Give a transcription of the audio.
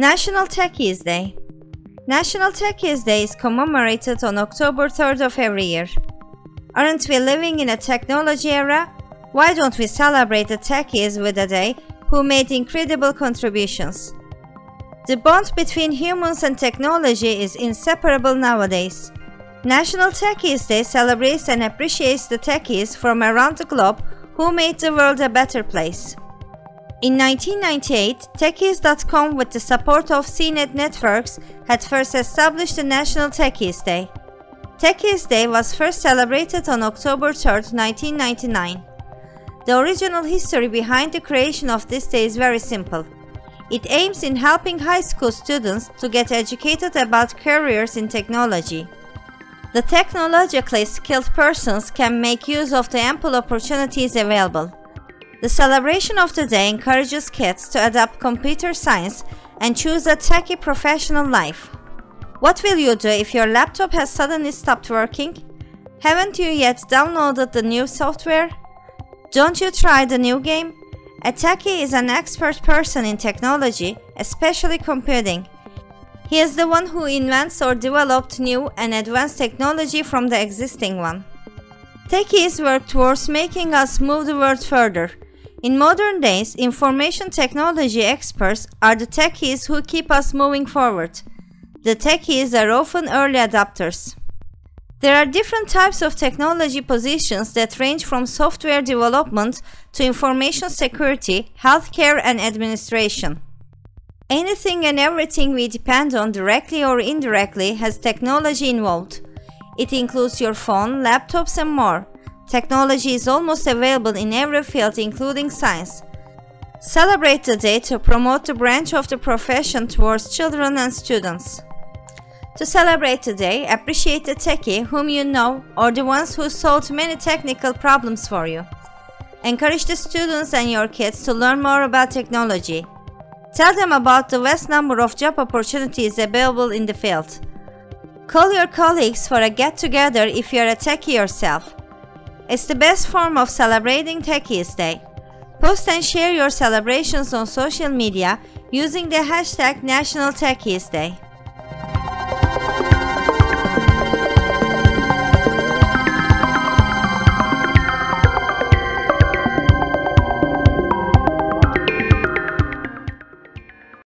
National Techies Day National Techies Day is commemorated on October 3rd of every year. Aren't we living in a technology era? Why don't we celebrate the techies with a day who made incredible contributions? The bond between humans and technology is inseparable nowadays. National Techies Day celebrates and appreciates the techies from around the globe who made the world a better place. In 1998, Techies.com with the support of CNET Networks had first established the National Techies Day. Techies Day was first celebrated on October 3, 1999. The original history behind the creation of this day is very simple. It aims in helping high school students to get educated about careers in technology. The technologically skilled persons can make use of the ample opportunities available. The celebration of the day encourages kids to adopt computer science and choose a techie professional life. What will you do if your laptop has suddenly stopped working? Haven't you yet downloaded the new software? Don't you try the new game? A techie is an expert person in technology, especially computing. He is the one who invents or developed new and advanced technology from the existing one. Techies work towards making us move the world further. In modern days, information technology experts are the techies who keep us moving forward. The techies are often early adopters. There are different types of technology positions that range from software development to information security, healthcare, and administration. Anything and everything we depend on directly or indirectly has technology involved. It includes your phone, laptops, and more. Technology is almost available in every field, including science. Celebrate the day to promote the branch of the profession towards children and students. To celebrate the day, appreciate the techie whom you know or the ones who solved many technical problems for you. Encourage the students and your kids to learn more about technology. Tell them about the vast number of job opportunities available in the field. Call your colleagues for a get-together if you're a techie yourself. It's the best form of celebrating Techies Day. Post and share your celebrations on social media using the hashtag National Techies Day.